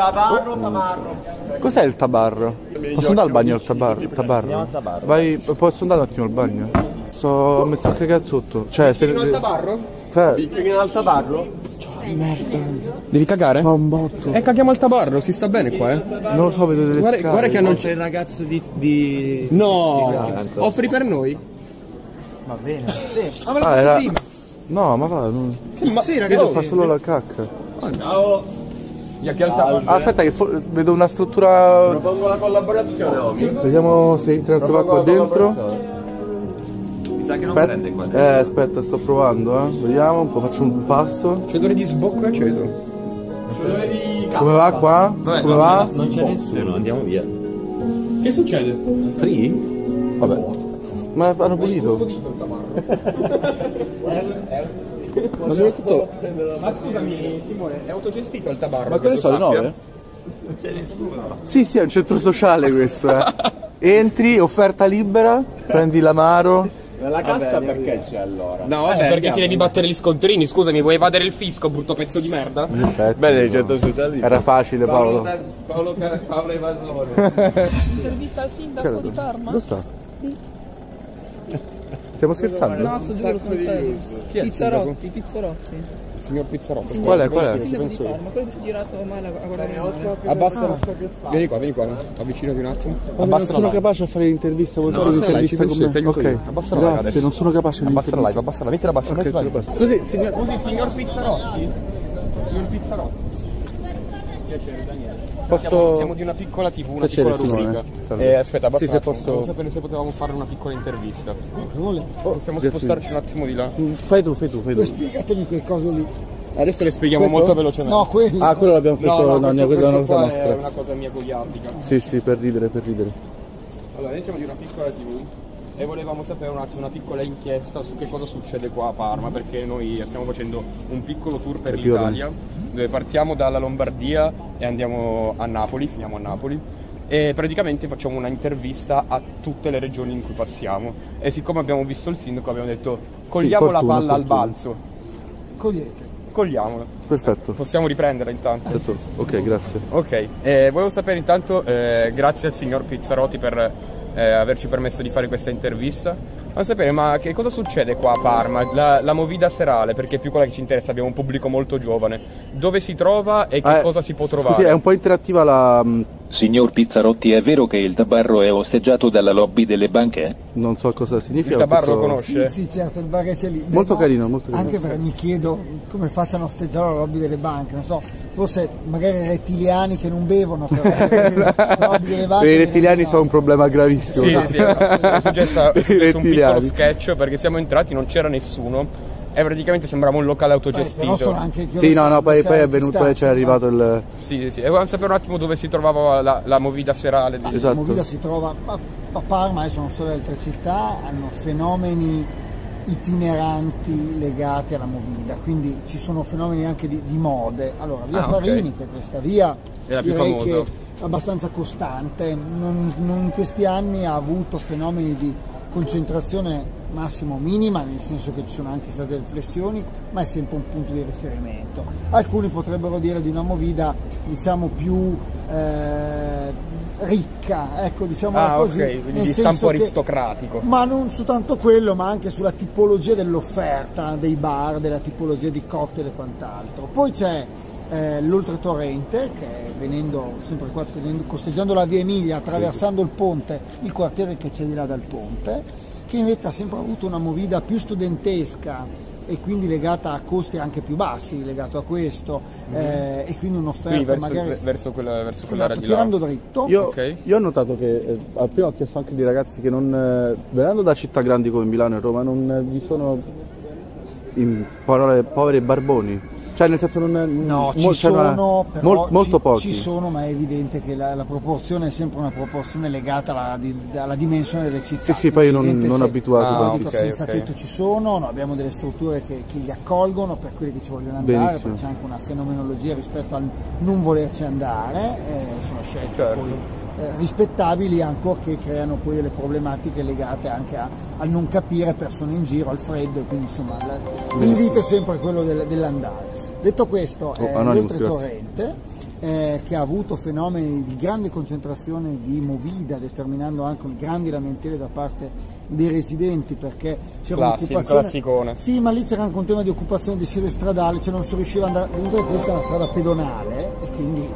Tabarro, tabarro. Cos'è il tabarro? Posso andare al bagno al tabarro? tabarro? Vai, posso andare un attimo al bagno? So, mi sta cagando sotto. Cioè, se... Fino al tabarro? Fra- Fino al tabarro? Devi cagare? Fa un botto. Eh, caghiamo al tabarro, si sta bene qua, eh. Non lo so, vedo delle Guarda, scale. guarda che hanno... C'è il ragazzo di... di... No! Offri per noi? Va bene. Sì. Ah, era... No, ma va, non... Ma Sì, Io ragazzi. fa solo la cacca. Ciao. Aspetta, che fo- vedo una struttura... Propongo la collaborazione, Omi. Vediamo se internet va qua dentro. Mi sa che non Aspetta, prende qua dentro. eh, aspetta, sto provando, eh. Vediamo un po', faccio un passo. C'è odore di sbocco e aceto. Come va qua? Vabbè, Come non- va? Non c'è nessuno, andiamo via. Che succede? Free? Vabbè. Ma hanno pulito. Ma soprattutto... Ma scusami Simone, è autogestito il tabarro? Ma che ne so, le nove? Non c'è nessuno. Sì, sì, è un centro sociale questo, eh. Entri, offerta libera, prendi l'amaro. La cassa perché c'è allora? No, vabbè, perché ti devi battere gli scontrini, scusami, vuoi evadere il fisco, brutto pezzo di merda? Bene, il centro sociale. Era facile Paolo. Paolo, Paolo Evasore. Intervista al sindaco di Parma? Dove sta? Stiamo scherzando? No, sto giuro, sono stati. Pizzarotti, Pizzarotti. Il signor Pizzarotto. Qual è? Qual è? Il sindaco di Parma, quello che si è girato male a guardare male. Abbassa. Vieni qua, vieni qua. Avvicinati un attimo. Non sono la capace a fare l'intervista, vuoi fare la l'intervista con me? Ok. Abbassa la live grazie, adesso. non sono capace Abbassa la live, abbassa la, mettila bassa, mettila bassa. Scusi, signor... Scusi, signor Pizzarotti? Signor Pizzarotti? Posso... Siamo di una piccola TV, una Piacere, piccola Simone. rubrica. Salve. Eh, aspetta, abbassa Sì, se posso- sapere se potevamo fare una piccola intervista. Possiamo grazie. spostarci un attimo di là? Mm, Fai tu, fai tu, fai tu. Spiegatemi quel coso lì. Adesso le spieghiamo molto velocemente. No, quello. Ah, quello l'abbiamo preso, no, questo- no, quella è una questo cosa è una cosa mia goliardica. Sì, sì, per ridere, per ridere. Allora, noi siamo di una piccola TV e volevamo sapere un attimo una piccola inchiesta su che cosa succede qua a Parma, perché noi stiamo facendo un piccolo tour per l'Italia, dove partiamo dalla Lombardia e andiamo a Napoli, finiamo a Napoli. E praticamente facciamo una intervista a tutte le regioni in cui passiamo. E siccome abbiamo visto il sindaco abbiamo detto cogliamo Sì, fortuna, la palla al fortuna. balzo. Cogliete. Cogliamola. Perfetto. Possiamo riprenderla intanto. Perfetto. Ok, grazie. Ok, eh, volevo sapere intanto, eh, grazie al signor Pizzarotti per eh, averci permesso di fare questa intervista. Volevo sapere, ma che cosa succede qua a Parma? La, la movida serale, perché è più quella che ci interessa, abbiamo un pubblico molto giovane. Dove si trova e che eh, cosa si può trovare? Scusi, è un po' interattiva la... Signor Pizzarotti, è vero che il tabarro è osteggiato dalla lobby delle banche? Non so cosa significa. Il tabarro lo conosce? Sì, sì, certo, il bar che c'è lì. Molto No, carino, molto carino. Anche perché mi chiedo come facciano a osteggiare la lobby delle banche, non so, forse magari i rettiliani che non bevono, però la lobby delle banche... I rettiliani no. sono un problema gravissimo. Sì, sì, è successo, è successo un piccolo sketch perché siamo entrati, non c'era nessuno e praticamente sembrava un locale Beh, però sono autogestito. anche Sì, no, no, poi, poi è venuto, poi c'è insomma. arrivato il... Sì, sì, e volevamo sapere un attimo dove si trovava la, la movida serale. di- La Esatto. movida si trova a, Parma, adesso non solo le altre città, hanno fenomeni itineranti legati alla movida, quindi ci sono fenomeni anche di, di mode. Allora, via Ah. Farini, che è questa via È la più direi famosa. che è abbastanza costante, non, non in questi anni ha avuto fenomeni di concentrazione massimo minima, nel senso che ci sono anche state delle flessioni, ma è sempre un punto di riferimento. Alcuni potrebbero dire di una movida diciamo più eh, ricca, ecco diciamola Ah, così. ok, quindi nel di senso stampo che- aristocratico. ma non su tanto quello, ma anche sulla tipologia dell'offerta dei bar, della tipologia di cocktail e quant'altro. Poi c'è eh, l'Oltretorrente, che venendo sempre qua, tenendo- costeggiando la via Emilia, attraversando il ponte, il quartiere che c'è di là dal ponte, che invece ha sempre avuto una movida più studentesca e quindi legata a costi anche più bassi, legato a questo, eh, e quindi un'offerta Qui verso, magari... verso, quella, verso quell'area Esatto, di là. tirando dritto. Io, Ok. io ho notato che, eh, al primo ho chiesto anche di ragazzi che non, eh, venendo da città grandi come Milano e Roma, non eh, vi sono, in parole povere, barboni. Cioè nel senso non... No, ci mol- cioè, non- sono, però mol- molto ci, pochi. ci sono, ma è evidente che la, la proporzione è sempre una proporzione legata alla, di- alla dimensione delle città. Sì, sì, poi io non- non abituato Ah, Poi tanto. dico, ok, senza ok. tetto ci sono, no, abbiamo delle strutture che, che li accolgono per quelli che ci vogliono andare, perché c'è anche una fenomenologia rispetto al non volerci andare, eh, sono scelte Certo. poi eh, rispettabili ancorché creano poi delle problematiche legate anche a- al non capire persone in giro, al freddo, quindi insomma l'invito è sempre quello del- dell'andare. Detto questo, è Anonymous, l'oltretorrente eh, che ha avuto fenomeni di grande concentrazione di movida, determinando anche grandi lamentele da parte dei residenti perché c'era Classi- un'occupazione. classicone. Sì, ma lì c'era anche un tema di occupazione di sede stradale, cioè non si riusciva ad andare. Questa è una strada pedonale e quindi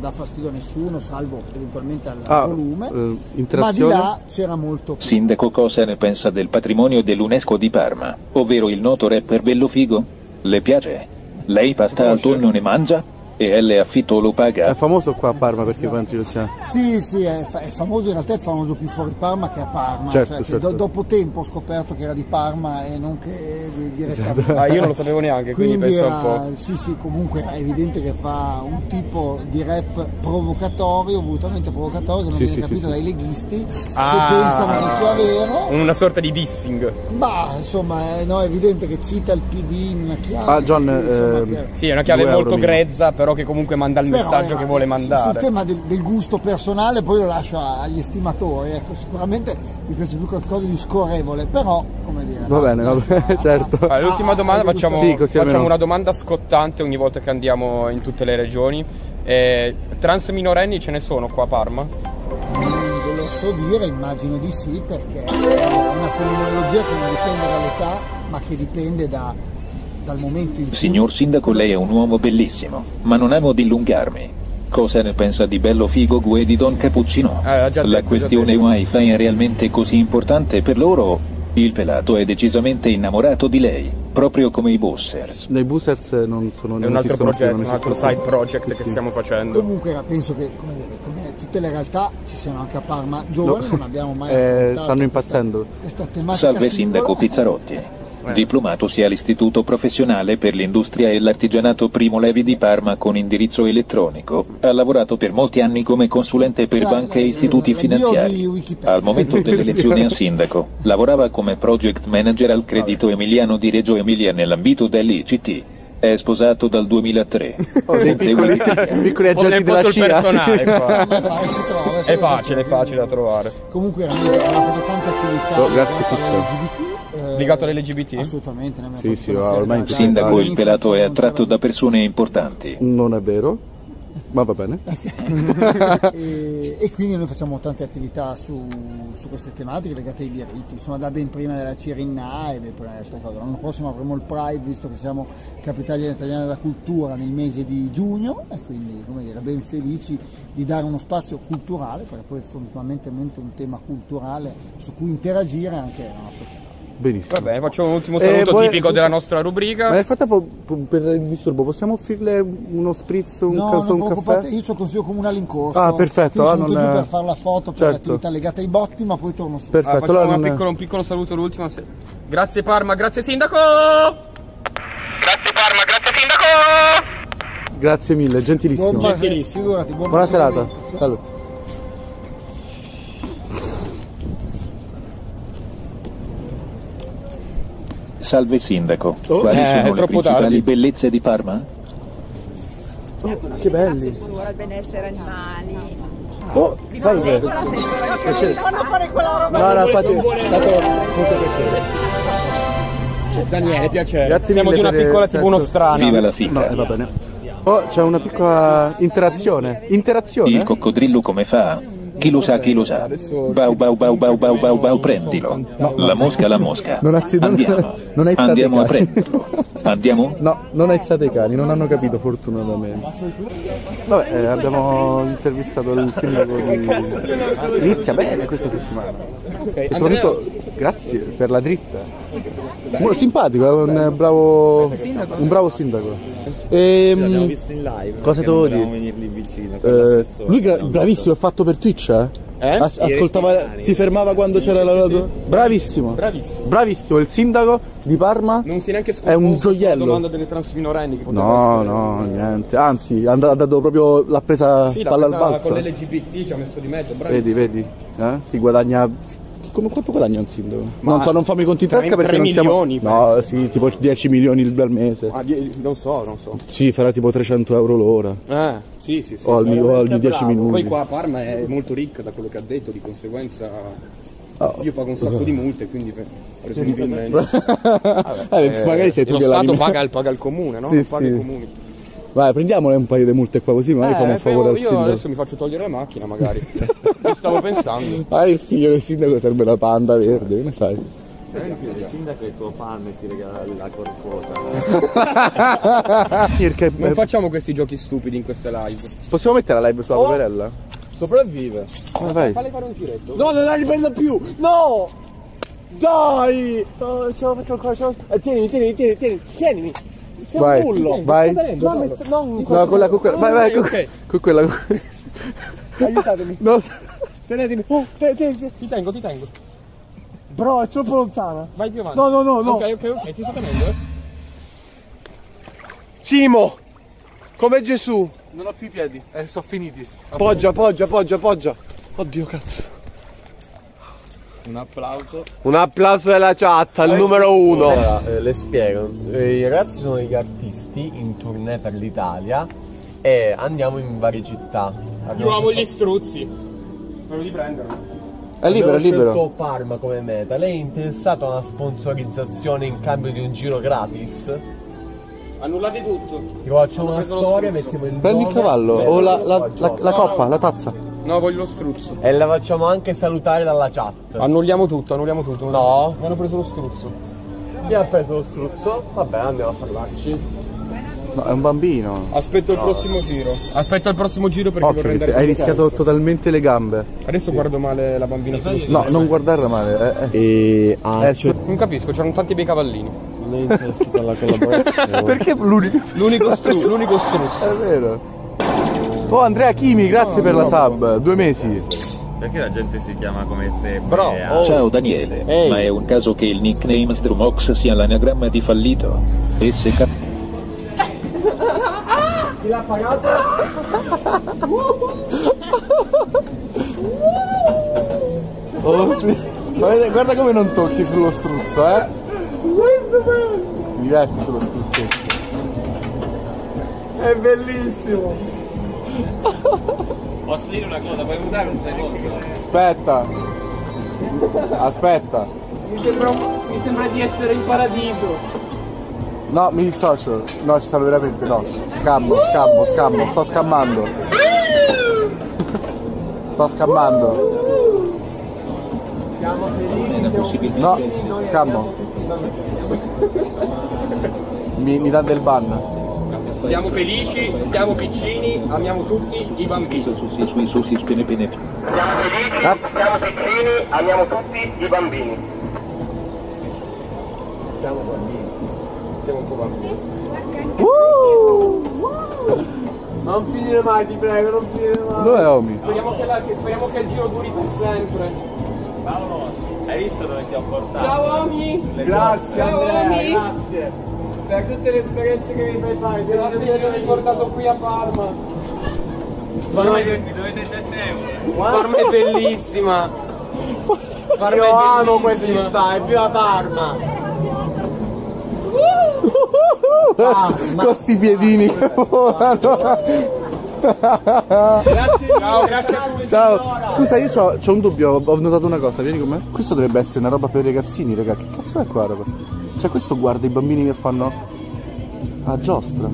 non dà fastidio a nessuno, salvo eventualmente al Ah, volume. eh, ma di là c'era molto più. Sindaco cosa ne pensa del patrimonio dell'UNESCO di Parma, ovvero il noto rapper Bello Figo? Le piace? Lei pasta al tonno ne mangia? E L affitto lo È paga? famoso qua a Parma perché pensi che sia. Sì, sì, è, fa- è famoso, in realtà è famoso più fuori Parma che a Parma. Certo, cioè che certo. do- dopo tempo ho scoperto che era di Parma e non che di, direttamente. Ah, io non lo sapevo neanche, quindi, Quindi penso un era- po'. sì, sì, comunque è evidente che fa un tipo di rap provocatorio, volutamente provocatorio, che non Sì, viene sì, capito sì, dai leghisti Ah. che pensano che sia vero. Una sorta di dissing. Ma insomma, è, no, è evidente che cita il PD in una chiave. Ah, John, che, insomma, ehm, che- Sì, è una chiave molto grezza, però che comunque manda il Però, messaggio eh, che vuole su- Sul mandare. tema del, del gusto personale poi lo lascio agli estimatori, ecco, sicuramente mi piace più qualcosa di scorrevole, però come dire... Va bene, va bene, certo. Allora, l'ultima a- domanda alle facciamo, Sì, facciamo una domanda scottante ogni volta che andiamo in tutte le regioni. Eh, trans minorenni ce ne sono qua a Parma? Non ve lo so dire, immagino di sì, perché è una fenomenologia che non dipende dall'età, ma che dipende da- dal momento in cui... Signor Sindaco lei è un uomo bellissimo, ma non amo dilungarmi. Cosa ne pensa di Bello Figo Gue di Don Cappuccino? L'ha già La detto, questione già wifi è realmente così importante per loro? Il pelato è decisamente innamorato di lei, proprio come i bossers. Nei boosters non sono È un altro progetto, un altro side project Sì, che sì. stiamo facendo. Comunque penso che come, come tutte le realtà ci siano anche a Parma giovani, non abbiamo mai Eh, stanno questa- impazzendo. Questa tematica Salve. Sindaco Pizzarotti. Diplomatosi all'Istituto Professionale per l'Industria e l'Artigianato Primo Levi di Parma con indirizzo elettronico. Ha lavorato per molti anni come consulente per Cioè, banche e istituti di finanziari. Al momento delle elezioni a sindaco, lavorava come project manager al Credito Emiliano di Reggio Emilia nell'ambito dell'ICT. È sposato dal 2003. Oh, dei piccoli, piccoli agenti della il CIA. personale qua. È facile, è facile da trovare. Comunque abbiamo fatto tante attività Oh, grazie all'LGBT, eh, Legato all'LGBT? Assolutamente, ne abbiamo Sì, fatto sì, ormai da- Sindaco, da- il pelato è attratto da persone importanti. Non è vero, ma va bene. e, e quindi noi facciamo tante attività su, su queste tematiche legate ai diritti, insomma da ben prima della Cirinna e ben prima di queste cose. L'anno prossimo avremo il Pride, visto che siamo capitale italiana della cultura nel mese di giugno e quindi come dire, ben felici di dare uno spazio culturale, perché poi è fondamentalmente un tema culturale su cui interagire anche la nostra città. Benissimo. Va bene, facciamo un ultimo Eh, saluto poi- tipico della nostra rubrica. Ma nel frattempo, per il disturbo, possiamo offrirle uno spritz, un, no, non un caffè? io ho il consiglio comunale in corso. Ah, perfetto, Quindi ah, sono non venuto è- per fare la foto per Certo. l'attività legata ai botti, ma poi torno su. Perfetto, Ah, facciamo allora un non- piccolo, un piccolo saluto l'ultimo. se- Grazie Parma, grazie Sindaco! Grazie Parma, grazie Sindaco! Grazie mille, gentilissimo. Buon, figurati, buon Buona serata. proseguimento. Salve. Sindaco, Oh, quali eh, è sono le troppo principali tardi. bellezze di Parma? Che belli. sessuale, benessere animali. Oh, salve. Fanno fare quella roba. No, no, infatti, è stato molto piacere. Daniele, piacere. Grazie Siamo mille di una il piccola tipo uno strano. Viva la No, fica! eh, va bene. Oh, c'è una piccola interazione. Interazione? Il coccodrillo come fa? Chi lo sa, chi lo sa. Bau bau bau bau bau bau bau, prendilo. La mosca, la mosca. Non non- Andiamo. non Andiamo a prenderlo. Andiamo? No, non aizzate i cani, non hanno capito fortunatamente. Vabbè, eh, abbiamo intervistato il sindaco di... Inizia bene questa settimana. E soprattutto grazie per la dritta. Simpatico, è un eh, bravo, un bravo sindaco. Ehm, visto in live. cosa devo dire? vicino. eh, lui gra- bravissimo, è fatto per Twitch, eh? As- ascoltava, si fermava quando c'era la... Bravissimo. Bravissimo. Bravissimo, il sindaco di Parma Non si è neanche È un gioiello. domanda delle trans minorenni che No, no, niente. Anzi, ha da- ha dato proprio l'ha presa Sì, la palla al balzo. con l'LGBT ci ha messo di mezzo, Vedi, bravissimo. vedi? Eh? Si guadagna come quanto guadagna un sindaco? non so, non fammi i conti in tasca perché non siamo... milioni, No, sì, tipo 10 milioni al mese. Ah, die- non so, non so. Sì, farà tipo 300 euro l'ora. Eh, sì, sì, sì. O al- o ogni 10 Poi minuti. qua a Parma è molto ricca da quello che ha detto, di conseguenza Oh. io pago un sacco di multe, quindi pre- presumibilmente. Eh, magari sei tu lo Stato paga il, paga il comune, no? Sì, non paga sì. i comuni. Vai, prendiamole un paio di multe qua così, magari famo un Eh, favore al io sindaco. adesso mi faccio togliere la macchina magari. Ci stavo pensando. Magari il figlio del sindaco serve la panda verde, che ne sai? Il sindaco è tuo fan e ti regala la corposa. Perché Non eh, facciamo questi giochi stupidi in queste live. possiamo mettere la live sulla poverella? Sopravvive. Ah, vai. Fare un giretto. No, non la riprendo più! No! Dai! Oh, ce la faccio ancora, ce la faccio. Eh, tienimi, tienimi, tienimi, tienimi, tienimi. Sei Vai, un bullo. vai. No, non No, con, la, con quella, vai, vai, con, ok. con quella. aiutatemi. No, Tenetemi. Oh, te, te, te. Ti tengo, ti tengo. Bro, è troppo lontana. Vai più avanti. No, no, no, no. Ok, ok, ok, ti sto tenendo, eh. Simo! Come Gesù. non ho più i piedi, eh, sono finiti. Poggia, poggia, poggia, poggia. Oddio, cazzo. Un applauso. Un applauso della chat al numero uno. Allora, eh, le spiego. Eh, I ragazzi sono degli artisti in tournée per l'Italia e andiamo in varie città. Trovavo gli struzzi. Volevo di prenderlo. È libero, è Abbiamo libero. scelto Parma come meta. Lei è interessato a una sponsorizzazione in cambio di un giro gratis? Annullate tutto. Ti facciamo una preso lo storia, struzzo. mettiamo il Prendi il cavallo o la, la, la, la coppa, la tazza. No, voglio lo struzzo. E la facciamo anche salutare dalla chat. Annulliamo tutto, annulliamo tutto. No, Mi hanno preso lo struzzo. mi ha preso lo struzzo. Vabbè, andiamo a parlarci. No, è un bambino. Aspetto il prossimo giro. Aspetto il prossimo giro perché Occhio, vorrei che andare hai sul rischiato terzo. totalmente le gambe. Adesso guardo male la bambina sullo struzzo. No, non guardarla male. Eh, eh. E ah, Eh, cioè- Non capisco, c'erano tanti bei cavallini. non è interessato alla collaborazione. Perché l'unico? L'unico, stru- l'unico struzzo. È vero. Oh Andrea Chimi, grazie per la sub. Due mesi. Perché la gente si chiama come te? Bro, oh. Ciao Daniele, Ehi. ma è un caso che il nickname Sdrumox sia l'anagramma di fallito? SK Oh sì. Guarda, guarda come non tocchi sullo struzzo, eh. Ti diverti sullo struzzo. È bellissimo. Posso dire una cosa? Puoi mutare un secondo? Aspetta. Aspetta. Mi sembra, mi sembra di essere in paradiso. No, mi dissocio. No, ci stanno veramente, no. Scammo, scammo, scammo. Sto scammando. Sto scammando. No, scammo. Mi, mi dà del ban. Siamo felici, siamo piccini, amiamo tutti i bambini. Siamo felici, siamo piccini, amiamo tutti i bambini. Siamo bambini. Siamo un po' bambini. Non finire mai, ti prego, non finire mai. Dov'è Omi? Speriamo che, la- che- speriamo che il giro duri per sempre. Paolo, hai visto dove ti ho portato? Ciao Ami! Grazie, Ciao, Andrea, Ami. grazie. Per tutte le esperienze che mi fai fare. Grazie di avermi portato qui a Parma. Sono- Mi dovete 7 euro. Parma è bellissima. Parma Io è amo questa bellissima. città, è viva Parma. Con sti piedini che volano. Ciao, grazie a tutti. Ciao. Scusa, io c'ho, c'ho un dubbio, ho notato una cosa, vieni con me. Questo dovrebbe essere una roba per i ragazzini, raga. Che cazzo è qua, roba? Cioè, questo guarda i bambini che fanno. a giostra.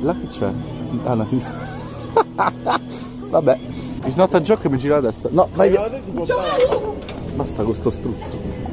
Là che c'è? Sì, ah, no, sì. Vabbè. Mi sono a gioco e mi gira la testa. No, vai via. Basta con sto struzzo.